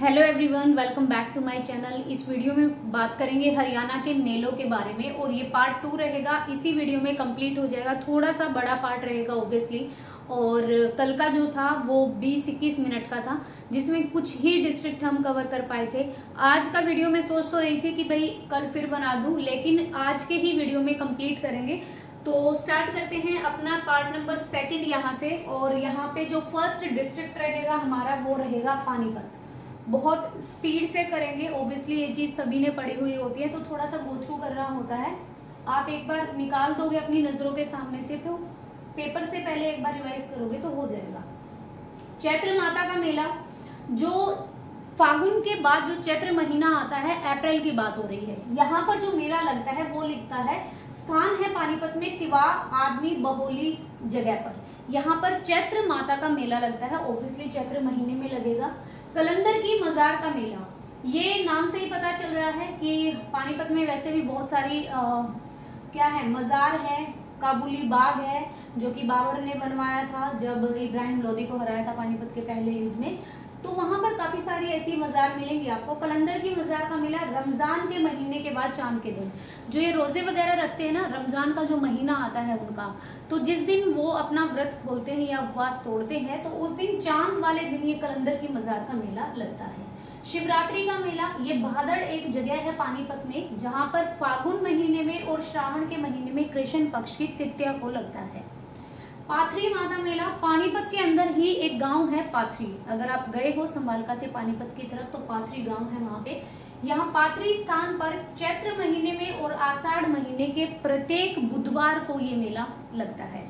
Hello everyone welcome back to my channel इस video में बात करेंगे हरियाणा के मेलों के बारे में और ये पार्ट टू रहेगा। इसी वीडियो में कंप्लीट हो जाएगा। थोड़ा सा बड़ा पार्ट रहेगा ऑब्वियसली और कल का जो था, वो 20-21 मिनट का था, जिसमें कुछ ही डिस्ट्रिक्ट हम कवर कर पाए थे। आज का वीडियो मैं सोच तो रही थी कि भाई कल फिर बना दूँ, लेकिन आज के ही वीडियो में कंप्लीट करेंगे। तो स्टार्ट करते हैं अपना पार्ट नंबर सेकंड यहाँ से। और यहाँ पे जो फ़र्स्ट डिस्ट्रिक्ट रहेगा, हमारा वो रहेगा पानीपत। बहुत स्पीड से करेंगे ओब्वियसली ये चीज़ सभी ने पढ़ी हुई होती है तो थोड़ा सा गो थ्रू करना होता है। आप एक बार निकाल दोगे अपनी नज़रों के सामने से तो पेपर से पहले एक बार रिवाइज करोगे तो हो जाएगा। चैत्र माता का मेला, जो फागुन के बाद जो चैत्र महीना आता है, अप्रैल की बात हो रही है। यहाँ पर जो मेला लगता है, वो लिखता है, स्थान है पानीपत में तिवा, आदमी, बहोली जगह पर। यहाँ पर चैत्र माता का मेला लगता है ऑब्वियसली चैत्र महीने में लगेगा। कलंदर की मजार का मेला। ये नाम से ही पता चल रहा है कि पानीपत में वैसे भी बहुत सारी आ, क्या है मजार है काबुली बाग है जो कि बाबर ने बनवाया था जब इब्राहिम लोदी को हराया था पानीपत के पहले युद्ध में। तो वहाँ पर काफ़ी सारी ऐसी मजार मिलेंगी आपको। कलंदर की मजार का मेला रमज़ान के महीने के बाद चाँद के दिन। जो ये रोज़े वगैरह रखते हैं ना, रमज़ान का जो महीना आता है उनका तो जिस दिन वो अपना व्रत खोलते हैं या उपवास तोड़ते हैं तो उस दिन चाँद वाले दिन ये कलंदर की मजार का मेला लगता है। शिवरात्रि का मेला, ये भादड़ एक जगह है पानीपत में, जहाँ पर फागुन महीने में और श्रावण के महीने में कृष्ण पक्ष की तृतीया को लगता है। पाथरी माता मेला पानीपत के अंदर ही एक गाँव है पाथरी। अगर आप गए हो संभालका से पानीपत की तरफ़ तो पाथरी गाँव है वहाँ पे। यहाँ पाथरी स्थान पर चैत्र महीने में और आषाढ़ महीने के प्रत्येक बुधवार को ये मेला लगता है।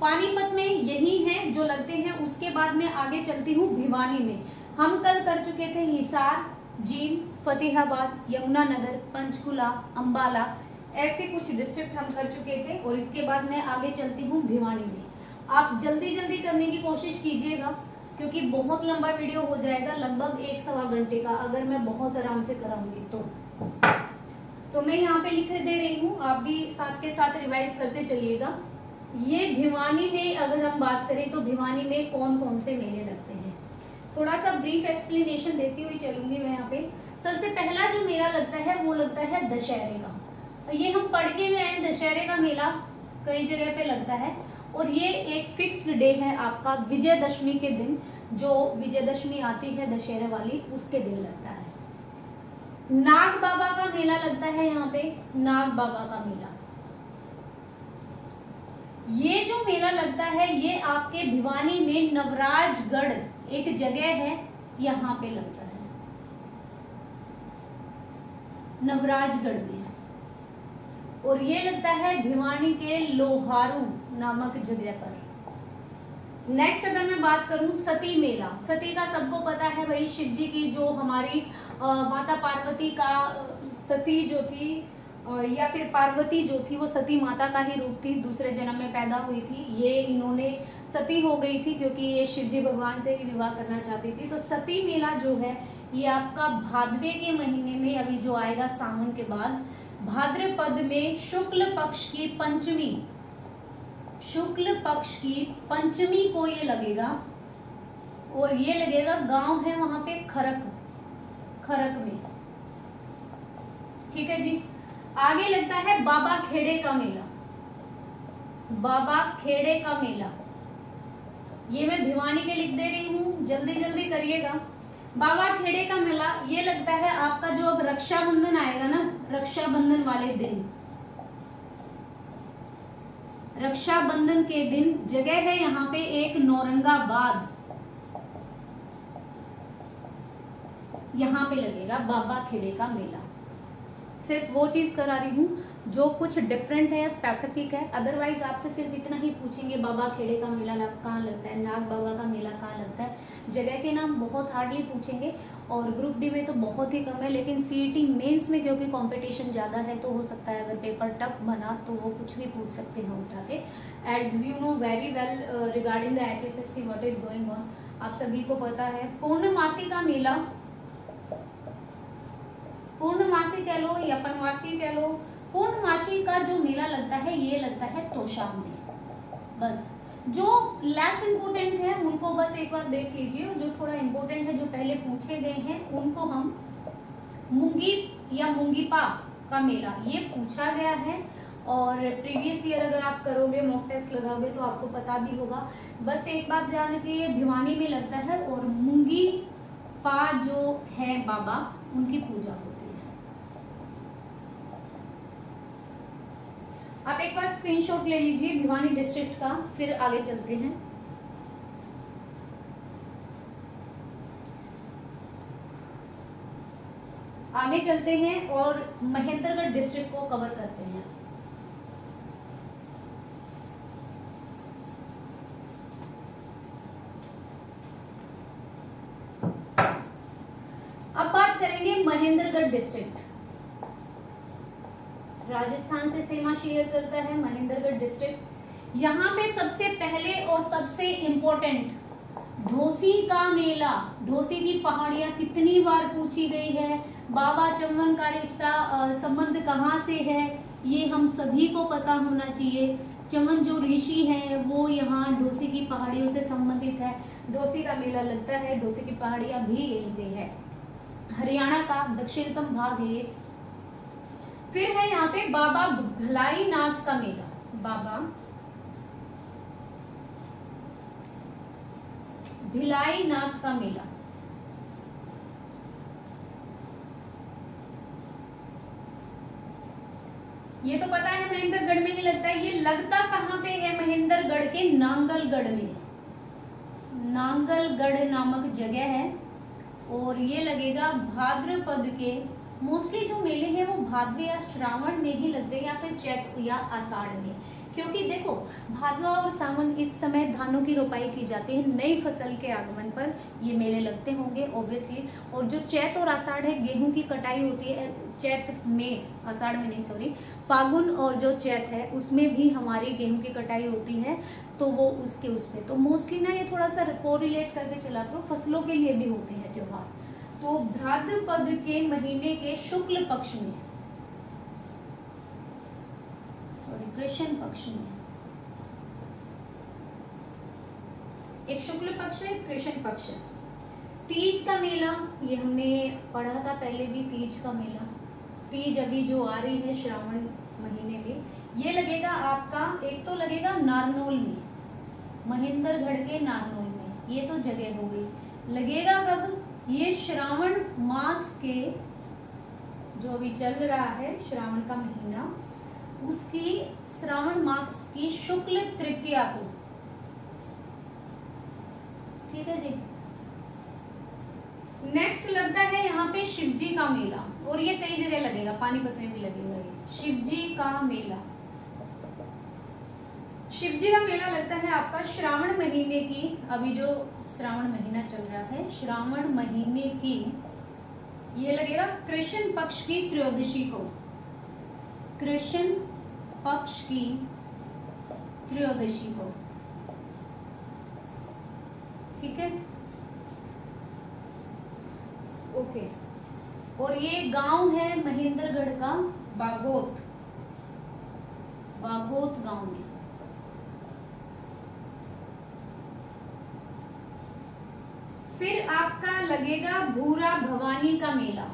पानीपत में यही है जो लगते हैं, उसके बाद में आगे चलती हूँ भिवानी में। हम कल कर चुके थे हिसार, जींद, फतेहाबाद यमुनानगर पंचकुला अम्बाला ऐसे कुछ डिस्ट्रिक्ट हम कर चुके थे और इसके बाद मैं आगे चलती हूँ भिवानी में। आप जल्दी जल्दी करने की कोशिश कीजिएगा, क्योंकि बहुत लंबा वीडियो हो जाएगा, लगभग एक सवा घंटे का, अगर मैं बहुत आराम से कराऊँगी तो। तो मैं यहाँ पे लिख दे रही हूँ, आप भी साथ के साथ रिवाइज करते चलिएगा। ये भिवानी में अगर हम बात करें तो भिवानी में कौन कौन से मेले लगते हैं? थोड़ा सा ब्रीफ एक्सप्लेनेशन देती हुई चलूँगी मैं यहाँ पे। सबसे पहला जो मेला लगता है, वो लगता है दशहरे का। ये हम पढ़ के में आए दशहरे का मेला कई जगह पे लगता है। और ये एक फिक्स्ड डे है आपका विजयदशमी के दिन, जो विजयदशमी आती है दशहरे वाली, उसके दिन लगता है। नाग बाबा का मेला लगता है यहाँ पे, नाग बाबा का मेला। ये जो मेला लगता है, ये आपके भिवानी में नवराजगढ़ एक जगह है, यहाँ पे लगता है। नवराजगढ़ में। और ये लगता है भिवानी के लोहारू। नामक जगह पर। नेक्स्ट अगर मैं बात करूँ सती मेला। सती का सबको पता है भाई शिव जी की जो हमारी आ, माता पार्वती का सती जो थी या फिर पार्वती जो थी वो सती माता का ही रूप थी दूसरे जन्म में पैदा हुई थी। ये इन्होंने सती हो गई थी क्योंकि ये शिव जी भगवान से ही विवाह करना चाहती थी। तो सती मेला जो है ये आपका भादवे के महीने में अभी जो आएगा सावन के बाद भाद्रपद में शुक्ल पक्ष की पंचमी शुक्ल पक्ष की पंचमी को ये लगेगा, और ये लगेगा गाँव है वहाँ पे खरक खरक में। ठीक है जी? आगे लगता है बाबा खेड़े का मेला। बाबा खेड़े का मेला। ये मैं भिवानी के लिख दे रही हूँ, जल्दी जल्दी करिएगा। बाबा खेड़े का मेला, ये लगता है आपका जो अब रक्षाबंधन आएगा ना, रक्षाबंधन वाले दिन। रक्षाबंधन के दिन जगह है यहाँ पे एक नौरंगाबाद। यहाँ पे लगेगा बाबा खेड़े का मेला। सिर्फ़ वो चीज़ करा रही हूँ, जो कुछ डिफरेंट है या स्पेसिफिक है। अदरवाइज़ आपसे सिर्फ़ इतना ही पूछेंगे, बाबा खेड़े का मेला कहाँ लगता है, नाग बाबा का मेला कहाँ लगता है। जगह के नाम बहुत हार्डली पूछेंगे। और ग्रुप डी में तो बहुत ही कम है, लेकिन सी मेंस में क्योंकि कंपटीशन ज़्यादा है तो हो सकता है अगर पेपर टफ बना तो वो कुछ भी पूछ सकते हैं उठा के। As you know very well regarding the H S S C what is going on आप सभी को पता है, पूर्णमासी का मेला। पूर्णमासी कह लो या पनवासी कह लो, पूर्णमासी का जो मेला लगता है, ये लगता है तोशाम में। बस। जो लेस इम्पोर्टेंट है, उनको बस एक बार देख लीजिए। जो थोड़ा इम्पोर्टेंट है, जो पहले पूछे गए हैं, उनको हम मुंगी या मुंगीपा का मेला, ये पूछा गया है। और प्रीवियस ईयर अगर आप करोगे मॉक टेस्ट लगाओगे तो आपको पता भी होगा। बस एक बात ध्यान रखिए, भिवानी में लगता है, और मुंगी पा जो है बाबा, उनकी पूजा होती है आप एक बार स्क्रीनशॉट ले लीजिए भिवानी डिस्ट्रिक्ट का, फिर आगे चलते हैं। आगे चलते हैं और महेंद्रगढ़ डिस्ट्रिक्ट को कवर करते हैं। अब बात करेंगे महेंद्रगढ़ डिस्ट्रिक्ट राजस्थान से सीमा शेयर करता है, महेंद्रगढ़ डिस्ट्रिक्ट यहाँ पे सबसे पहले और सबसे इम्पोर्टेंट ढोसी का मेला। ढोसी की पहाड़ियाँ कितनी बार पूछी गई है? बाबा चमन का रिश्ता संबंध कहाँ से है? ये हम सभी को पता होना चाहिए। चमन जो ऋषि है, वो यहाँ ढोसी की पहाड़ियों से संबंधित है। ढोसी का मेला लगता है, ढोसी की पहाड़ियाँ भी यहीं पे है। हरियाणा का दक्षिणतम भाग है फिर है यहाँ पे बाबा भलाई नाथ का मेला। बाबा भिलाई नाथ का मेला। ये तो पता है महेंद्रगढ़ में ही लगता है ये लगता कहाँ पे है महेंद्रगढ़ के नांगलगढ़ में? नांगलगढ़ नामक जगह है, और ये लगेगा भाद्रपद के मोस्टली जो मेले हैं वो भादवे या श्रावण में ही लगते हैं या फिर चैत या आषाढ़ में। क्योंकि देखो, भादवा और सावन इस समय धानों की रोपाई की जाती है, नई फ़सल के आगमन पर ये मेले लगते होंगे ऑब्वियसली और जो चैत और आषाढ़ है, गेहूँ की कटाई होती है, चैत में, आषाढ़ में नहीं सॉरी फागुन और जो चैत है, उसमें भी हमारी गेहूँ की कटाई होती है तो वो उसके उसमें। तो मोस्टली ना ये थोड़ा सा कोरिलेट करके चला करो, फ़सलों के लिए भी होते हैं त्योहार। तो भाद्रपद के महीने के शुक्ल पक्ष में। सॉरी कृष्ण पक्ष में। एक शुक्ल पक्ष है, कृष्ण पक्ष है। तीज का मेला, ये हमने पढ़ा था पहले भी, तीज का मेला। तीज अभी जो आ रही है श्रावण महीने में ये लगेगा आपका, एक तो लगेगा नारनोल में, महेंद्रगढ़ के नारनोल में, ये तो जगह हो गई। लगेगा कब? ये श्रावण मास के जो अभी चल रहा है, श्रावण का महीना, उसकी श्रावण मास की शुक्ल तृतीया को। ठीक है जी? नेक्स्ट लगता है यहाँ पे शिवजी का मेला, और ये कई जगह लगेगा, पानीपत में भी लगेगा ये। शिवजी का मेला। शिवजी का मेला लगता है आपका श्रावण महीने की। अभी जो श्रावण महीना चल रहा है, श्रावण महीने की, ये लगेगा कृष्ण पक्ष की त्रयोदशी को। कृष्ण पक्ष की त्रयोदशी को। ठीक है? ओके। और ये गाँव है महेंद्रगढ़ का, बागोत। बागोत गाँव में फिर आपका लगेगा भूरा भवानी का मेला।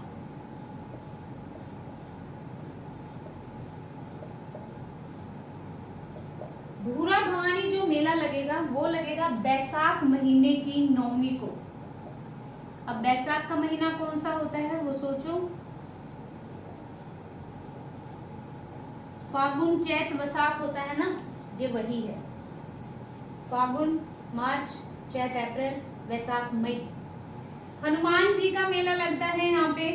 भूरा भवानी जो मेला लगेगा, वो लगेगा बैसाख महीने की नौमी को। अब बैसाख का महीना कौन सा होता है, वो सोचो। फागुन, चैत, वसाख होता है ना, ये वही है। फागुन, मार्च, चैत, अप्रैल, वैसाख, मई। हनुमान जी का मेला लगता है यहाँ पे।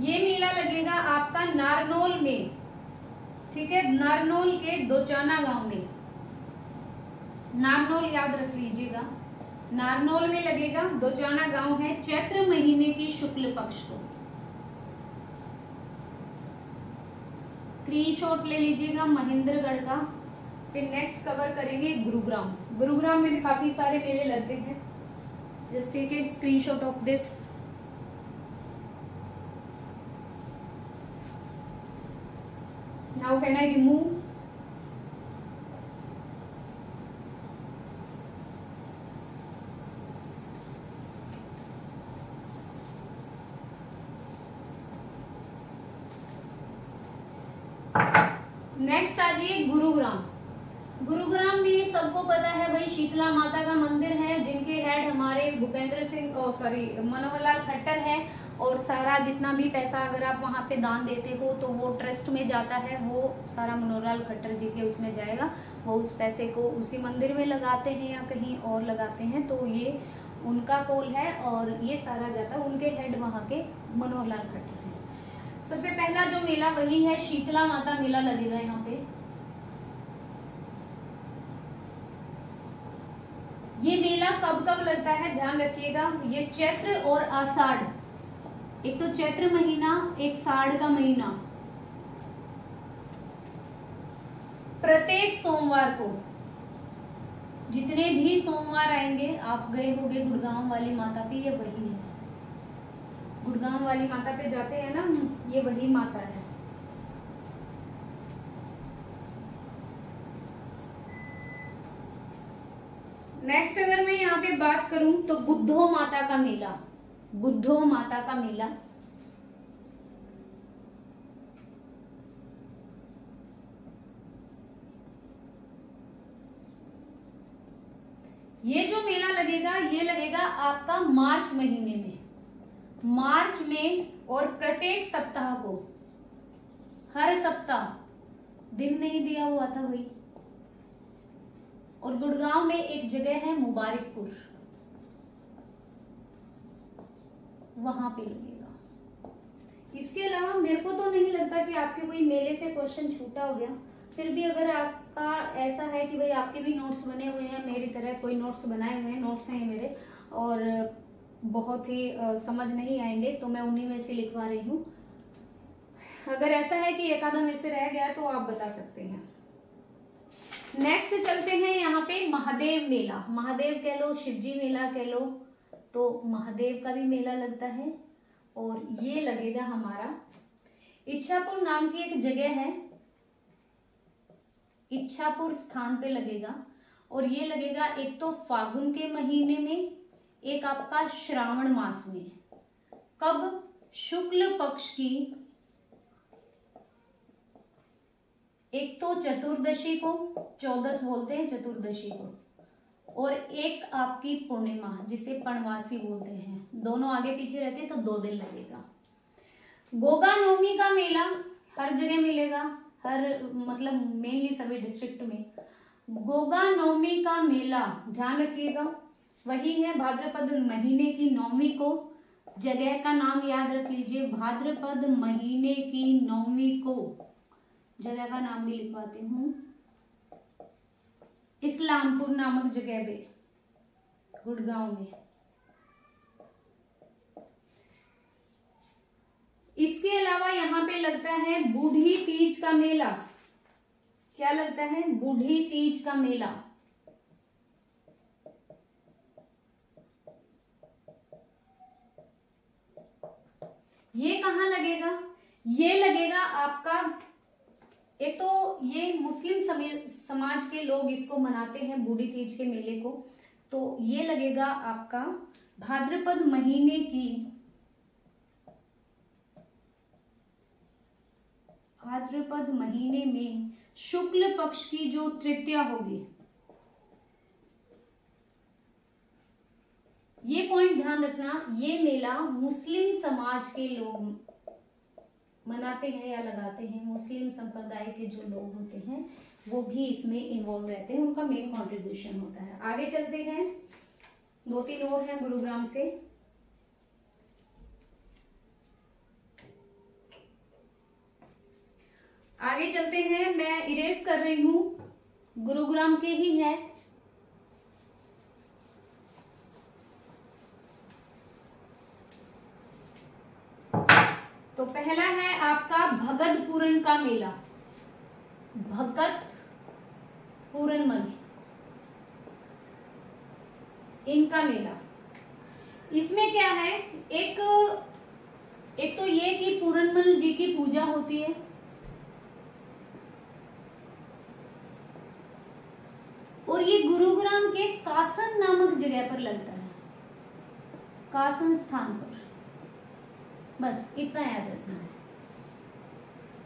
ये मेला लगेगा आपका नारनोल में, ठीक है? नारनोल के दोचाना गाँव में। नारनोल याद रख लीजिएगा। नारनोल में लगेगा दोचाना गाँव है चैत्र महीने की शुक्ल पक्ष को। स्क्रीनशॉट ले लीजिएगा महेंद्रगढ़ का। फिर नेक्स्ट कवर करेंगे गुरुग्राम गुरुग्राम में भी काफ़ी सारे मेले लगते हैं just take a screenshot of this now can I remove? Next आ जाइए गुरुग्राम गुरुग्राम में सबको पता है भाई शीतला माता का मंदिर है जिनके हेड हमारे सॉरी मनोहर लाल खट्टर है और सारा जितना भी पैसा अगर आप वहाँ पे दान देते हो तो वो ट्रस्ट में जाता है, वो सारा मनोहरलाल खट्टर जी के उसमें जाएगा। वो उस पैसे को उसी मंदिर में लगाते हैं या कहीं और लगाते हैं तो ये उनका कोल है और ये सारा जाता है, उनके हेड वहाँ के मनोहरलाल खट्टर सबसे पहला जो मेला वही है, शीतला माता मेला लगेगा यहाँ पे। ये मेला कब कब लगता है? ध्यान रखिएगा, ये चैत्र और आषाढ़। एक तो चैत्र महीना, एक साढ़ का महीना। प्रत्येक सोमवार को, जितने भी सोमवार आएँगे, आप गए होंगे गुड़गांव वाली माता पे, ये वही है। गुड़गांव वाली माता पे जाते हैं ना, ये वही माता है। नेक्स्ट अगर मैं यहाँ पे बात करूँ तो बुद्धो माता का मेला। बुद्धो माता का मेला। ये जो मेला लगेगा, ये लगेगा आपका मार्च महीने में। मार्च में और प्रत्येक सप्ताह को। हर सप्ताह। दिन नहीं दिया हुआ था भाई। और गुड़गांव में एक जगह है मुबारकपुर। वहाँ पे लगेगा। इसके अलावा मेरे को तो नहीं लगता कि आपके कोई मेले से क्वेश्चन छूटा हो गया। फिर भी अगर आपका ऐसा है कि भाई आपके भी नोट्स बने हुए हैं, मेरी तरह कोई नोट्स बनाए हुए हैं नोट्स हैं मेरे, और बहुत ही समझ नहीं आएँगे तो मैं उन्हीं में से लिखवा रही हूँ। अगर ऐसा है कि एक आधा मेरे से रह गया तो आप बता सकते हैं। नेक्स्ट चलते हैं यहाँ पे महादेव मेला। महादेव कह लो, शिवजी मेला कह लो तो महादेव का भी मेला लगता है और ये लगेगा हमारा। इच्छापुर नाम की एक जगह है। इच्छापुर स्थान पे लगेगा और ये लगेगा एक तो फागुन के महीने में, एक आपका श्रावण मास में। कब? शुक्ल पक्ष की एक तो चतुर्दशी को, चौदस बोलते हैं चतुर्दशी को, और एक आपकी पूर्णिमा, जिसे पणवासी बोलते हैं। दोनों आगे पीछे रहते हैं तो दो दिन लगेगा। गोगा नवमी का मेला हर जगह मिलेगा, हर मतलब मेनली सभी डिस्ट्रिक्ट में। गोगा नवमी का मेला, ध्यान रखिएगा, वही है भाद्रपद महीने की नवमी को। जगह का नाम याद रख लीजिए, भाद्रपद महीने की नवमी को। जगह का नाम भी लिखवाती हूँ। इस्लामपुर नामक जगह पे, गुड़गांव में। इसके अलावा यहाँ पे लगता है बूढ़ी तीज का मेला। क्या लगता है? बूढ़ी तीज का मेला। ये कहा लगेगा? ये लगेगा आपका एक तो ये मुस्लिम समाज के लोग इसको मनाते हैं बूढ़ी तीज के मेले को। तो ये लगेगा आपका भाद्रपद महीने की भाद्रपद महीने में शुक्ल पक्ष की जो तृतीया होगी। ये पॉइंट ध्यान रखना, ये मेला मुस्लिम समाज के लोग मनाते हैं या लगाते हैं, मुस्लिम संप्रदाय के जो लोग होते हैं, वो भी इसमें इन्वॉल्व रहते हैं, उनका मेन कंट्रीब्यूशन होता है। आगे चलते हैं। दो तीन और हैं गुरुग्राम से। आगे चलते हैं। मैं इरेज कर रही हूँ। गुरुग्राम के ही है। भगत पूरण का मेला। भगत पूरण मल इनका मेला। इसमें क्या है, एक एक तो ये कि पूरनमल जी की पूजा होती है। और ये गुरुग्राम के कासन नामक जगह पर लगता है। कासन स्थान पर। बस, इतना याद रखना है।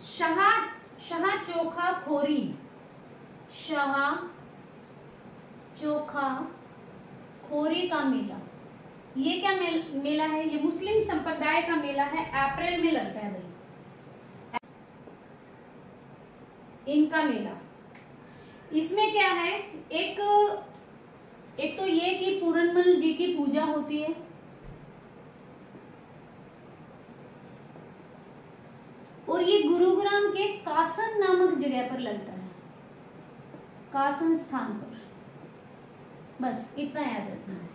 शाह शाह चोखा खोरी। शाह चोखा खोरी का मेला। ये क्या मेल, मेला है? ये मुस्लिम संप्रदाय का मेला है। अप्रैल में लगता है भाई। इनका मेला। इसमें क्या है? एक एक तो ये कि पूरनमल जी की पूजा होती है। और ये गुरुग्राम के कासन नामक जगह पर लगता है। कासन स्थान पर। बस इतना याद रखना है।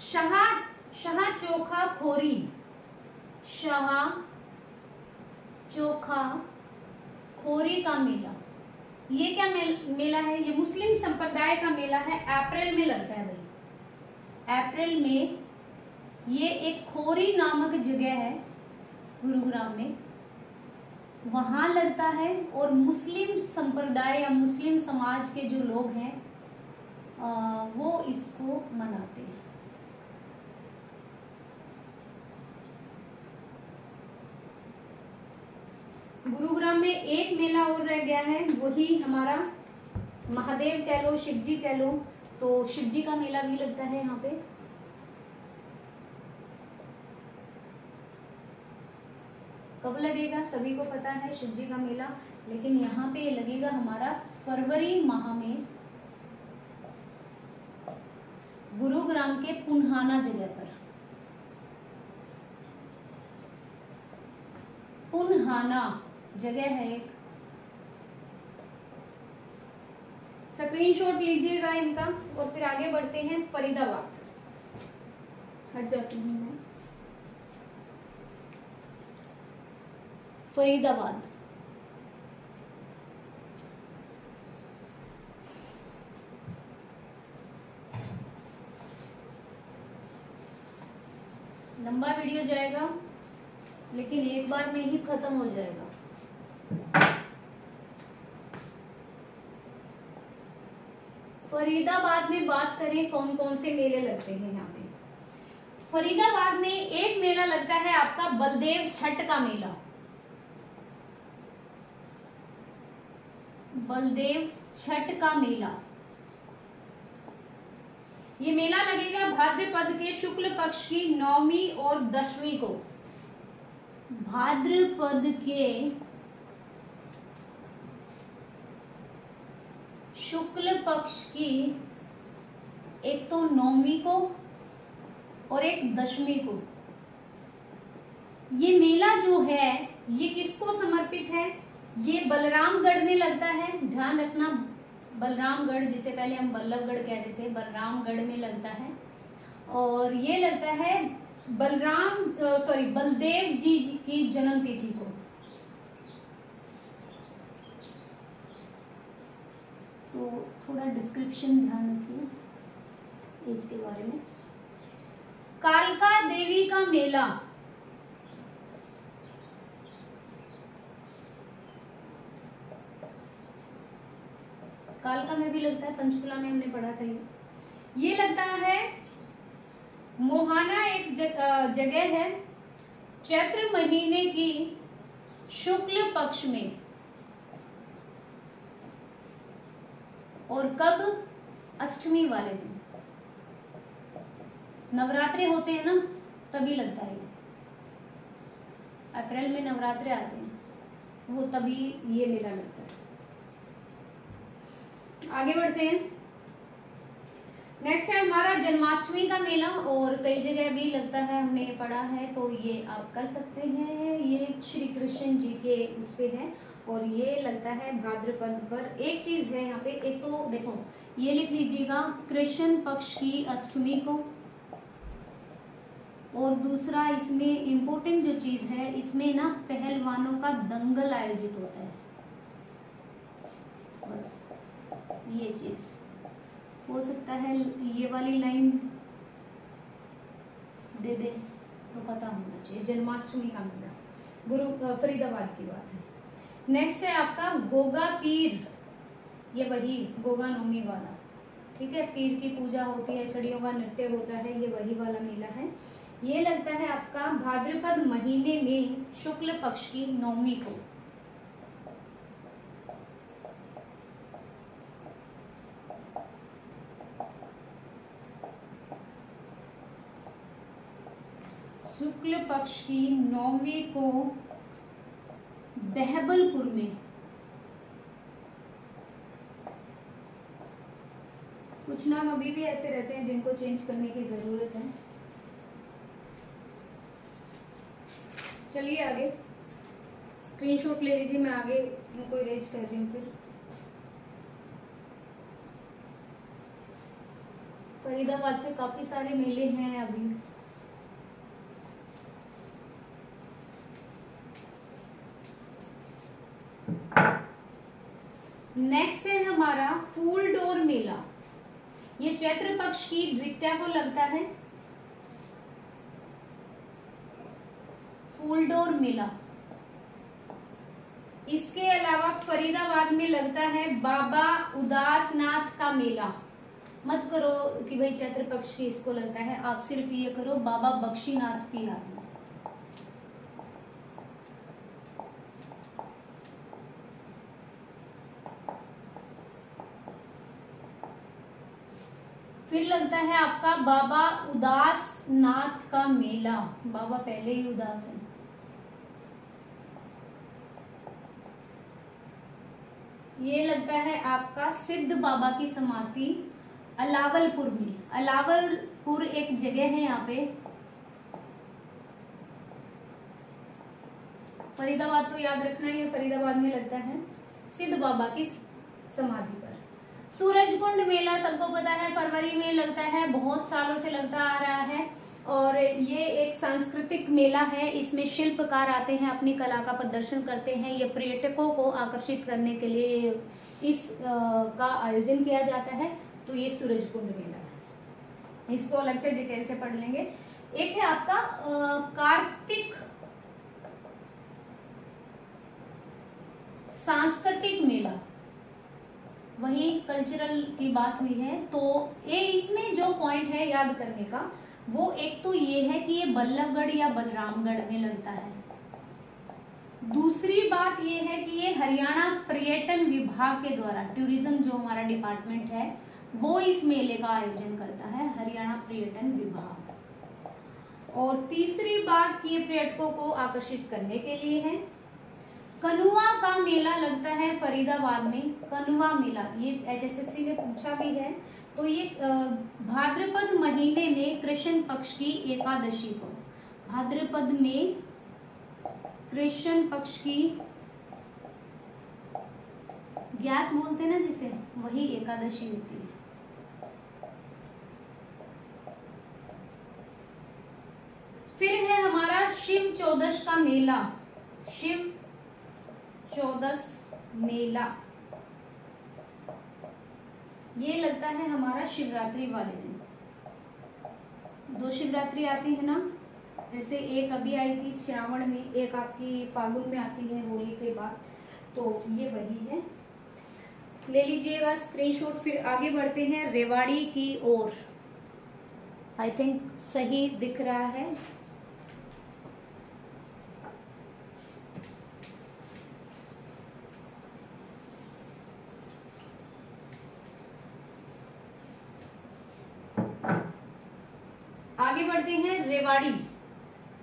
शाह शाह चोखा खोरी। शाह चोखा खोरी का मेला। ये क्या मेल, है? ये मुस्लिम संप्रदाय का मेला है। अप्रैल में लगता है भाई। अप्रैल में ये एक खोरी नामक जगह है। गुरुग्राम में। वहाँ लगता है और मुस्लिम संप्रदाय या मुस्लिम समाज के जो लोग हैं वो इसको मनाते हैं। गुरुग्राम में एक मेला और रह गया है, वही हमारा महादेव कह लो, शिव जी कह लो तो शिव जी का मेला भी लगता है यहाँ पे। कब लगेगा? सभी को पता है, शिव जी का मेला। लेकिन यहाँ पे लगेगा हमारा फरवरी माह में गुरुग्राम के पुनहाना जगह पर। पुनहाना जगह है एक। स्क्रीनशॉट लीजिएगा इनका और फिर आगे बढ़ते हैं फरीदाबाद। हट जाती हूँ मैं। फरीदाबाद। लंबा वीडियो जाएगा, लेकिन एक बार में ही खत्म हो जाएगा। फरीदाबाद में बात करें कौन कौन से मेले लगते हैं यहाँ पे। फरीदाबाद में एक मेला लगता है आपका बलदेव छठ का मेला। बलदेव छठ का मेला। ये मेला लगेगा भाद्रपद के शुक्ल पक्ष की नौवीं और दसवीं को। भाद्रपद के शुक्ल पक्ष की एक तो नौवीं को और एक दशमी को। ये मेला जो है, ये किसको समर्पित है? ये बलरामगढ़ में लगता है। ध्यान रखना, बलरामगढ़, जिसे पहले हम बल्लभगढ़ कहते थे बलरामगढ़ में लगता है। और ये लगता है बलराम सॉरी बलदेव जी की जन्म तिथि को। तो थोड़ा डिस्क्रिप्शन ध्यान रखिए इसके बारे में। कालका देवी का मेला। कालका में भी लगता है, पंचकुला में हमने पढ़ा था ये। ये लगता है, मोहाना एक जगह है, चैत्र महीने की शुक्ल पक्ष में। और कब? अष्टमी वाले दिन। नवरात्रे होते हैं ना, तभी लगता है अप्रैल में नवरात्रे आते हैं, वो तभी ये मेला लगता है। आगे बढ़ते हैं। नेक्स्ट है हमारा जन्माष्टमी का मेला, और कई जगह भी लगता है, हमने पढ़ा है तो ये आप कर सकते हैं। ये श्री कृष्ण जी के उस पे है, और ये लगता है भाद्रपद पर। एक चीज़ है यहाँ पे, एक तो देखो, ये लिख लीजिएगा, कृष्ण पक्ष की अष्टमी को। और दूसरा, इसमें इम्पोर्टेंट जो चीज़ है, इसमें ना पहलवानों का दंगल आयोजित होता है। बस। ये चीज़। हो सकता है ये वाली लाइन दे दे तो पता होना चाहिए। जन्माष्टमी का मेला। गुरु फरीदाबाद की बात है। नेक्स्ट है आपका गोगा पीर। ये वही गोगा नोमी वाला। ठीक है, पीर की पूजा होती है छड़ियों का नृत्य होता है, ये वही वाला मेला है। ये लगता है आपका भाद्रपद महीने में शुक्ल पक्ष की नौमी को। शुक्ल पक्ष की नौवीं को बहबलपुर में। कुछ नाम अभी भी ऐसे रहते हैं जिनको चेंज करने की ज़रूरत है। चलिए आगे। स्क्रीनशॉट ले लीजिए, मैं आगे कोई रेज कर रही हूँ फिर। फरीदाबाद से काफ़ी सारे मेले हैं अभी। नेक्स्ट है हमारा फूल डोर मेला। ये चैत्र पक्ष की द्वितीया को लगता है। फूलडोर मेला। इसके अलावा फरीदाबाद में लगता है बाबा उदासनाथ का मेला। मत करो कि भाई चैत्र पक्ष की इसको लगता है। आप सिर्फ़ ये करो, बाबा बख्शीनाथ की याद में फिर लगता है आपका बाबा उदास नाथ का मेला। बाबा पहले ही उदास है। ये लगता है आपका सिद्ध बाबा की समाधि अलावलपुर में। अलावलपुर एक जगह है यहाँ पे। फरीदाबाद तो याद रखना है फरीदाबाद में लगता है सिद्ध बाबा की समाधि सूरजकुंड मेला सबको पता है फरवरी में लगता है बहुत सालों से लगता आ रहा है। और ये एक सांस्कृतिक मेला है इसमें शिल्पकार आते हैं अपनी कला का प्रदर्शन करते हैं। ये पर्यटकों को आकर्षित करने के लिए इस आ, का आयोजन किया जाता है। तो ये सूरजकुंड मेला है। इसको अलग से डिटेल से पढ़ लेंगे। एक है आपका कार्तिक सांस्कृतिक मेला। वही कल्चरल की बात हुई है। तो ये इसमें जो पॉइंट है याद करने का, वो एक तो ये है कि ये बल्लभगढ़ या बलरामगढ़ में लगता है। दूसरी बात ये है कि ये हरियाणा पर्यटन विभाग के द्वारा टूरिज़्म जो हमारा डिपार्टमेंट है, वो इस मेले का आयोजन करता है, हरियाणा पर्यटन विभाग। और तीसरी बात ये पर्यटकों को आकर्षित करने के लिए है कनुआ का मेला लगता है फरीदाबाद में, कनुआ मेला। ये एच ने पूछा भी है। तो ये भाद्रपद महीने में कृष्ण पक्ष की एकादशी को। भाद्रपद में कृष्ण पक्ष की गैस बोलते ना जिसे, वही एकादशी होती है। फिर है हमारा शिव चौदश का मेला। शिव चौदस मेला। ये लगता है हमारा शिवरात्रि वाले दिन। दो शिवरात्रि आती है ना, जैसे एक अभी आई थी श्रावण में, एक आपकी फागुन में आती है होली के बाद तो ये वही है। ले लीजिएगा स्क्रीनशॉट फिर आगे बढ़ते हैं रेवाड़ी की ओर। आई थिंक सही दिख रहा है। आगे बढ़ते हैं, रेवाड़ी।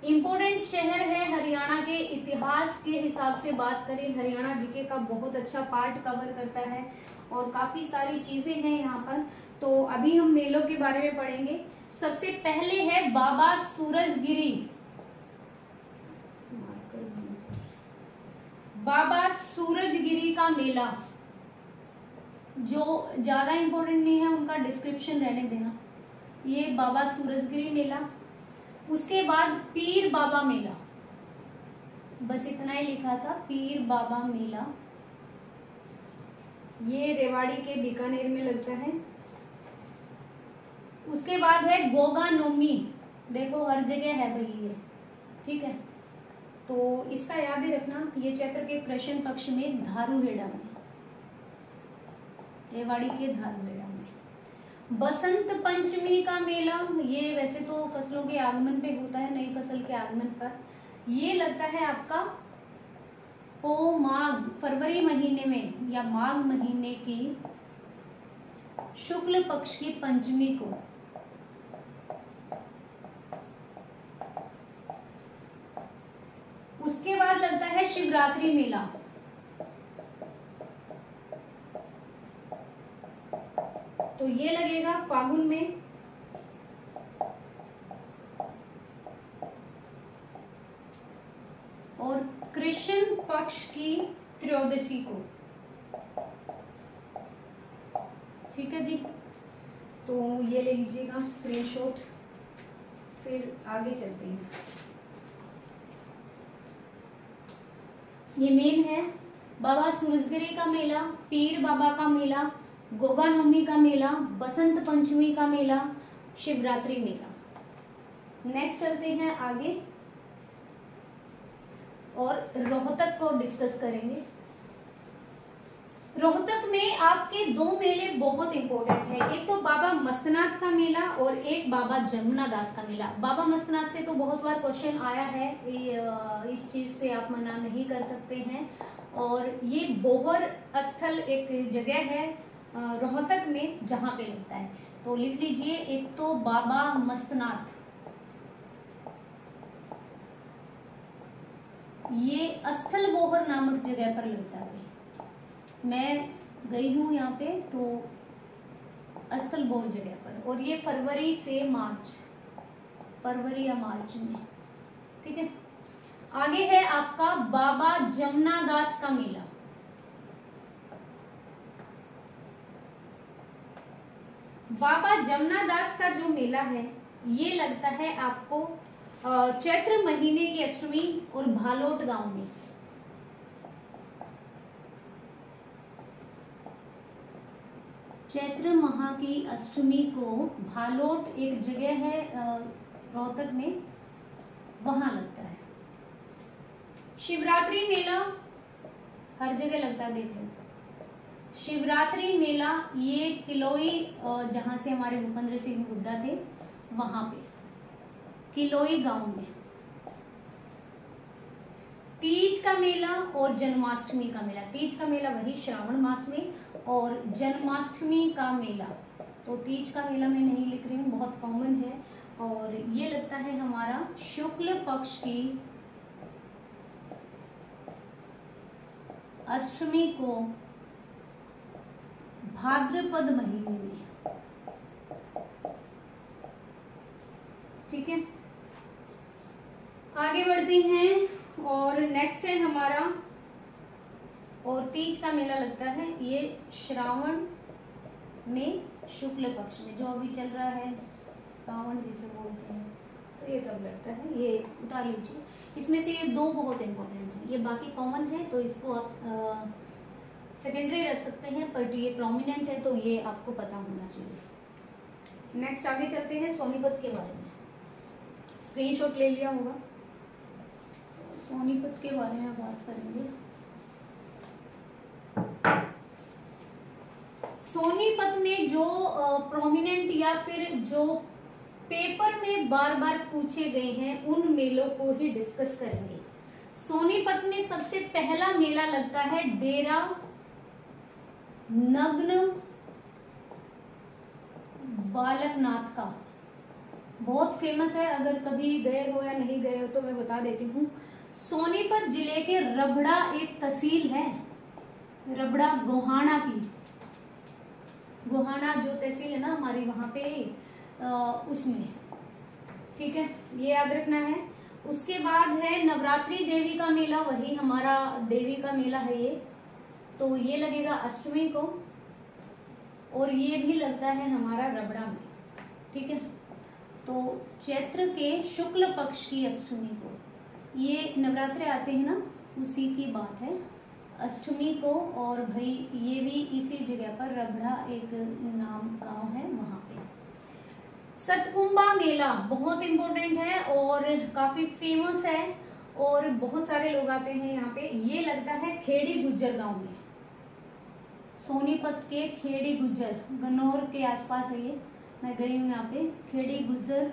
इम्पोर्टेंट शहर है हरियाणा के इतिहास के हिसाब से बात करें, हरियाणा जीके का बहुत अच्छा पार्ट कवर करता है और काफ़ी सारी चीज़ें हैं यहाँ पर। तो अभी हम मेलों के बारे में पढ़ेंगे। सबसे पहले है बाबा सूरजगिरी। बाबा सूरजगिरी का मेला। जो ज़्यादा इंपॉर्टेंट नहीं है, उनका डिस्क्रिप्शन रहने देना। ये बाबा सूरजगिरी मेला, उसके बाद पीर बाबा मेला। बस इतना ही लिखा था, पीर बाबा मेला। ये रेवाड़ी के बीकानेर में लगता है। उसके बाद है गोगा नोमी। देखो, हर जगह है भाई ये, ठीक है? तो इसका याद ही रखना, ये चैत्र के प्रश्न पक्ष में धारू हेड़ा में। रेवाड़ी के में बसंत पंचमी का मेला, ये वैसे तो फ़सलों के आगमन पे होता है, नई फ़सल के आगमन पर। ये लगता है आपका पो माघ, फरवरी महीने में, या माघ महीने की शुक्ल पक्ष की पंचमी को। उसके बाद लगता है शिवरात्रि मेला। तो ये लगेगा फागुन में। और कृष्ण पक्ष की त्रयोदशी को। ठीक है जी? तो ये ले लीजिएगा स्क्रीनशॉट फिर आगे चलते हैं। ये मेन है, बाबा सूरजगिरी का मेला, पीर बाबा का मेला गोगा नवमी का मेला, बसंत पंचमी का मेला, शिवरात्रि मेला। नेक्स्ट चलते हैं आगे। और रोहतक को डिस्कस करेंगे। रोहतक में आपके दो मेले बहुत इंपॉर्टेंट है। एक तो बाबा मस्तनाथ का मेला और एक बाबा जमुना दास का मेला। बाबा मस्तनाथ से तो बहुत बार क्वेश्चन आया है इस चीज़ से आप मना नहीं कर सकते हैं। और ये बोहर स्थल एक जगह है रोहतक में जहाँ पे लगता है। तो लिख लीजिए, एक तो बाबा मस्तनाथ। ये अस्थल बोहर नामक जगह पर लगता है। मैं गई हूँ यहाँ पे तो अस्थल बोहर जगह पर। और ये फरवरी से मार्च, फरवरी या मार्च में। ठीक है? आगे है आपका बाबा जमुना दास का मेला। बाबा जमुना दास का जो मेला है ये लगता है आपको चैत्र महीने की अष्टमी और भालोट गाँव में। चैत्र माह की अष्टमी को भालोट एक जगह है रोहतक में वहाँ लगता है। शिवरात्रि मेला हर जगह लगता है देख लो शिवरात्रि मेला ये किलोई जहाँ से हमारे भूपेंद्र सिंह हुड्डा थे, वहाँ पे। किलोई गाँव में। तीज का मेला और जन्माष्टमी का मेला। तीज का मेला वही श्रावण मास में और जन्माष्टमी का मेला। तो तीज का मेला मैं नहीं लिख रही हूँ, बहुत कॉमन है। और ये लगता है हमारा शुक्ल पक्ष की अष्टमी को भाद्रपद महीने में। ठीक है? आगे बढ़ती हैं और नेक्स्ट है हमारा, और तीज का मेला लगता है। ये श्रावण में शुक्ल पक्ष में जो अभी चल रहा है, श्रावण जिसे बोलते हैं तो ये तब लगता है। ये उतार लीजिए। इसमें से ये दो बहुत इंपॉर्टेंट है। ये बाकी कॉमन है तो इसको आप सेकेंडरी रख सकते हैं बट ये प्रोमिनेंट है तो ये आपको पता होना चाहिए। नेक्स्ट आगे चलते हैं सोनीपत के बारे में। स्क्रीनशॉट ले लिया होगा। सोनीपत के बारे में बात करेंगे। सोनीपत में जो प्रोमिनेंट या फिर जो पेपर में बार बार पूछे गए हैं, उन मेलों को ही डिस्कस करेंगे। सोनीपत में सबसे पहला मेला लगता है डेरा नग्न बालकनाथ का। बहुत फ़ेमस है, अगर कभी गए हो या नहीं गए हो तो मैं बता देती हूँ। सोनीपत ज़िले के रबड़ा एक तहसील है, रबड़ा गोहाना की। गोहाना जो तहसील है ना हमारी, वहाँ पे उसमें। ठीक है, ये याद रखना है। उसके बाद है नवरात्रि देवी का मेला, वही हमारा देवी का मेला है ये। तो ये लगेगा अष्टमी को, और ये भी लगता है हमारा रबड़ा में, ठीक है? तो चैत्र के शुक्ल पक्ष की अष्टमी को, ये नवरात्रे आते हैं ना, उसी की बात है। अष्टमी को, और भाई, ये भी इसी जगह पर रबड़ा एक नाम गाँव है वहाँ पे। सतकुंबा मेला बहुत इंपॉर्टेंट है, और काफ़ी फ़ेमस है, और बहुत सारे लोग आते हैं यहाँ पे। ये लगता है खेड़ी गुज्जर गाँव में। सोनीपत के खेड़ी गुजर गनौर के आसपास है ये। मैं गई हूँ यहाँ पे। खेड़ी गुजर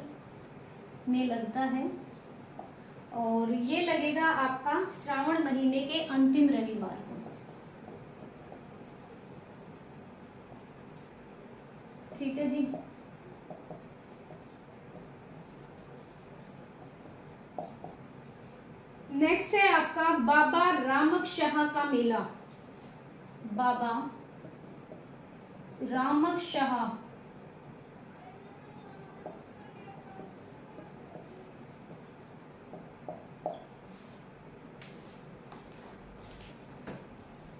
में लगता है। और ये लगेगा आपका श्रावण महीने के अंतिम रविवार को। ठीक है जी। नेक्स्ट है आपका बाबा रामक शाह का मेला। बाबा रामक शाह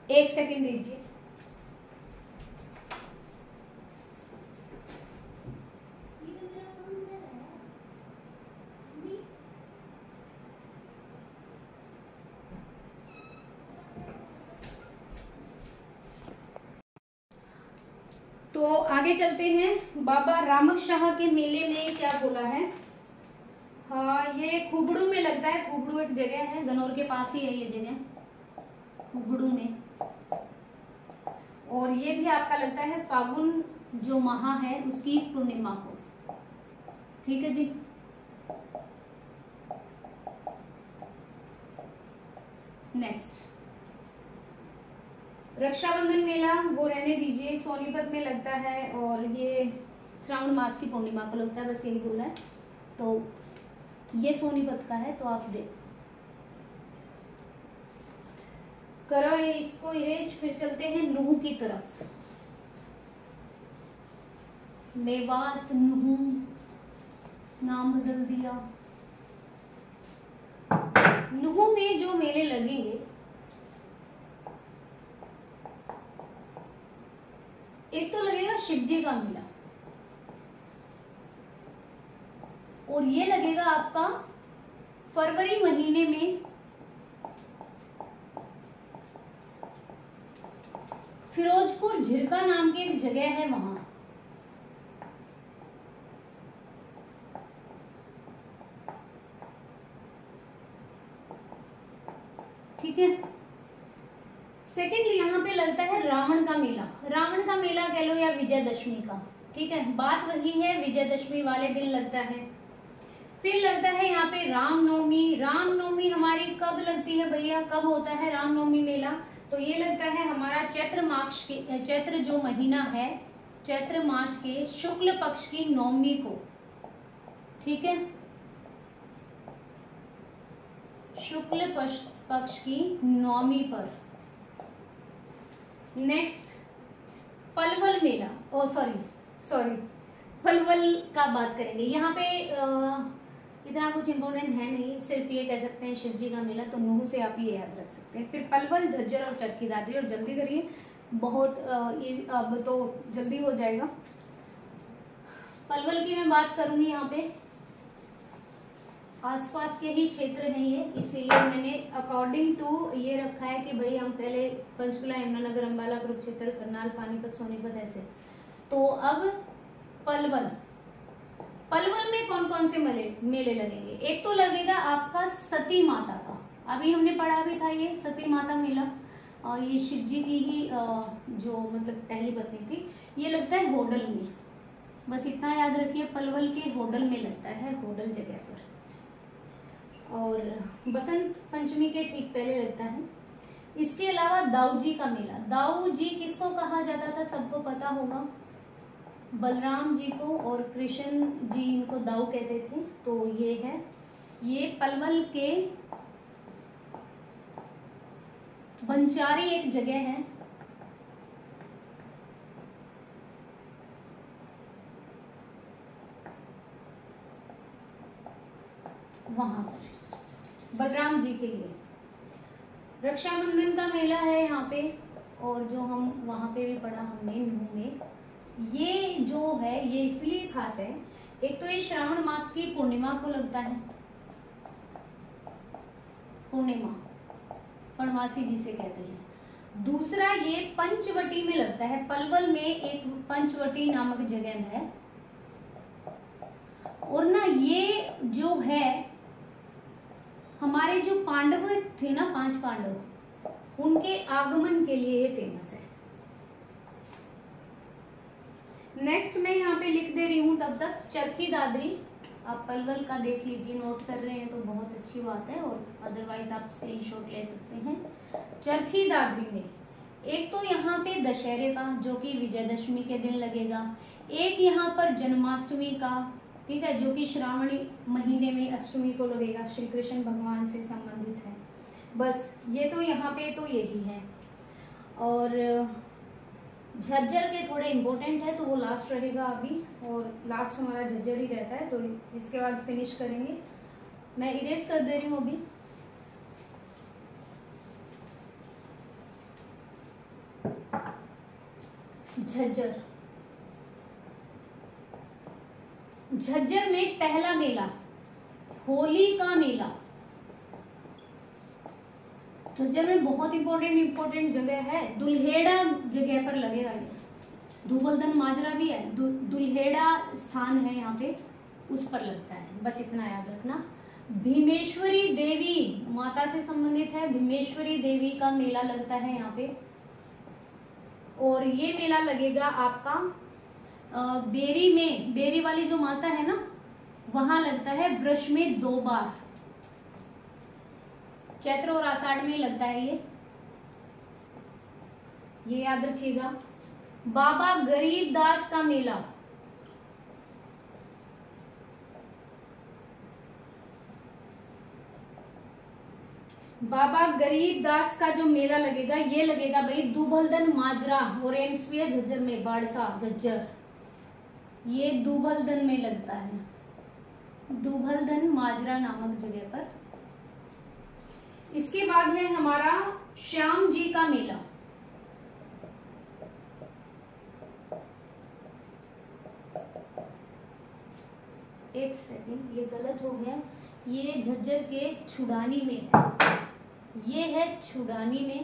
एक सेकंड दीजिए तो आगे चलते हैं। बाबा रामक शाह के मेले में क्या बोला है? हाँ ये खुबड़ू में लगता है। खुबड़ू एक जगह है, गनौर के पास ही है ये जगह। खुबड़ू में। और ये भी आपका लगता है फागुन जो माह है, उसकी पूर्णिमा को। ठीक है जी? नेक्स्ट रक्षाबंधन मेला, वो रहने दीजिए। सोनीपत में लगता है और ये श्रावण मास की पूर्णिमा को लगता है, बस यही बोला है। तो ये सोनीपत का है तो आप देख करो ये इसको इरेज, फिर चलते हैं नूह की तरफ़। मेवात नूह नाम बदल दिया। नूह में जो मेले लगे लगेंगे एक तो लगेगा शिवजी का मेला। और ये लगेगा आपका फरवरी महीने में फिरोजपुर झिरका नाम की एक जगह है वहाँ। ठीक है? सेकेंडली यहाँ पे लगता है रावण का मेला। रावण का मेला कह लो या विजयदशमी का। ठीक है? बात वही है, विजयदशमी वाले दिन लगता है। फिर लगता है यहाँ पे रामनवमी। रामनवमी हमारी कब लगती है भैया? कब होता है रामनवमी मेला? तो ये लगता है हमारा चैत्र मास के, चैत्र जो महीना है, चैत्र मास के शुक्ल पक्ष की नवमी को। ठीक है? शुक्ल पक्ष की नवमी पर। नेक्स्ट पलवल मेला। ओ सॉरी सॉरी पलवल का बात करेंगे। यहाँ पे इतना कुछ इम्पोर्टेंट है नहीं। सिर्फ़ ये कह सकते हैं, शिव जी का मेला तो मुँह से आप ये याद रख सकते हैं। फिर पलवल, झज्जर और चरखी दादरी और जल्दी करिए, बहुत ये अब तो जल्दी हो जाएगा। पलवल की मैं बात करूँगी यहाँ पे। आसपास के ही क्षेत्र हैं ये इसीलिए मैंने अकॉर्डिंग टू ये रखा है कि भाई हम पहले पंचकुला, यमुनानगर अम्बाला कुरुक्षेत्र करनाल, पानीपत, सोनीपत ऐसे। तो अब पलवल। पलवल में कौन कौन से मेले मेले लगेंगे? एक तो लगेगा आपका सती माता का। अभी हमने पढ़ा भी था ये, सती माता मेला। और ये शिव जी की ही जो मतलब पहली पत्नी थी, ये लगता है होडल में। बस इतना याद रखिए, पलवल के होडल में लगता है, होडल जगह पर। और बसंत पंचमी के ठीक पहले लगता है। इसके अलावा दाऊ जी का मेला। दाऊ जी किसको कहा जाता था? सबको पता होगा। बलराम जी को और कृष्ण जी इनको दाऊ कहते थे। तो ये है। ये पलवल के बंचारी एक जगह है। वहाँ पर। बलराम जी के लिए। रक्षाबंधन का मेला है यहाँ पे, और जो हम वहाँ पे भी पढ़ा हमने नूह में ये जो है, ये इसलिए खास है, एक तो ये श्रावण मास की पूर्णिमा को लगता है। पूर्णिमा पूर्णमासी जिसे कहते हैं। दूसरा ये पंचवटी में लगता है। पलवल में एक पंचवटी नामक जगह है। और ना ये जो है हमारे जो पांडव थे ना, पाँच पांडव, उनके आगमन के लिए ये फ़ेमस है। नेक्स्ट मैं यहाँ पे लिख दे रही हूँ, तब तक चरखी दादरी, आप पलवल का देख लीजिए नोट कर रहे हैं तो बहुत अच्छी बात है, और अदरवाइज़ आप स्क्रीनशॉट ले सकते हैं। चरखी दादरी में, एक तो यहाँ पे दशहरे का, जो कि विजयदशमी के दिन लगेगा, एक यहाँ पर जन्माष्टमी का ठीक है, जो कि श्रावणी महीने में अष्टमी को लगेगा श्री कृष्ण भगवान से संबंधित है। बस, ये तो यहाँ पे तो यही है। और, झज्जर के थोड़े इम्पोर्टेंट है तो वो लास्ट रहेगा अभी, और लास्ट हमारा झज्जर ही रहता है तो इसके बाद फिनिश करेंगे। मैं इरेज कर दे रही हूँ अभी। झज्जर। झज्जर में पहला मेला होली का मेला। झज्जर में बहुत इंपॉर्टेंट इंपॉर्टेंट जगह है। दुल्हेड़ा जगह पर लगेगा ये। धूबलदन माजरा भी है। दु, दुल्हेड़ा स्थान है यहाँ पे। उस पर लगता है। बस इतना याद रखना। भीमेश्वरी देवी माता से संबंधित है। भीमेश्वरी देवी का मेला लगता है यहाँ पे। और ये मेला लगेगा आपका बेरी में, बेरी वाली जो माता है ना, वहाँ लगता है वृक्ष में दो बार। चैत्र और आषाढ़ में लगता है ये। ये याद रखिएगा। बाबा गरीब दास का मेला। बाबा गरीब दास का जो मेला लगेगा, ये लगेगा भाई दुबलदन माजरा, और झज्जर में, बाड़सा, झज्जर। ये दुबलदन में लगता है। दुबलदन माजरा नामक जगह पर। इसके बाद है हमारा श्याम जी का मेला। एक सेकंड ये गलत हो गया। ये झज्जर के छुड़ानी में ये है छुड़ानी में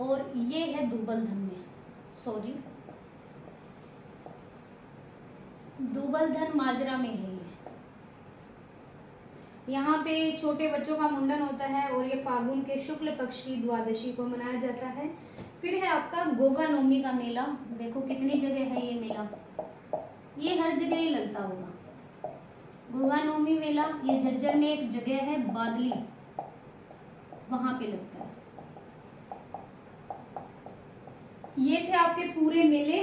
और ये है दुबलधन में। सॉरी दुबलधन माजरा में है यहाँ पे छोटे बच्चों का मुंडन होता है और ये फागुन के शुक्ल पक्ष की द्वादशी को मनाया जाता है। फिर है आपका गोगा नवमी का मेला। देखो कितनी जगह है ये मेला। ये हर जगह ही लगता होगा। गोगा नवमी मेला, ये झज्जर में एक जगह है, बादली। वहाँ पे लगता है। ये थे आपके पूरे मेले।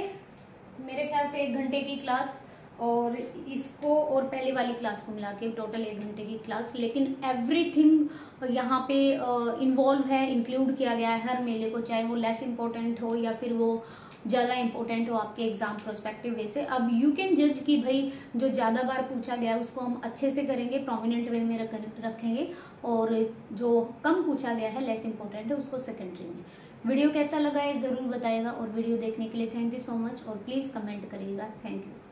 मेरे ख्याल से एक घंटे की क्लास। और इसको और पहले वाली क्लास को मिला के टोटल एक घंटे की क्लास। लेकिन एवरीथिंग यहाँ पे इन्वॉल्व है इंक्लूड किया गया है हर मेले को, चाहे वो लेस इम्पोर्टेंट हो या फिर वो ज़्यादा इंपॉर्टेंट हो आपके एग्ज़ाम प्रोस्पेक्टिव वे से। अब यू कैन जज कि भाई जो ज़्यादा बार पूछा गया है, उसको हम अच्छे से करेंगे प्रोमिनेंट वे में रख, रखेंगे और जो कम पूछा गया है लेस इंपॉर्टेंट है, उसको सेकेंडरी में। वीडियो कैसा लगा है, ज़रूर बताएगा और वीडियो देखने के लिए थैंक यू सो मच और प्लीज़ कमेंट करिएगा। Thank you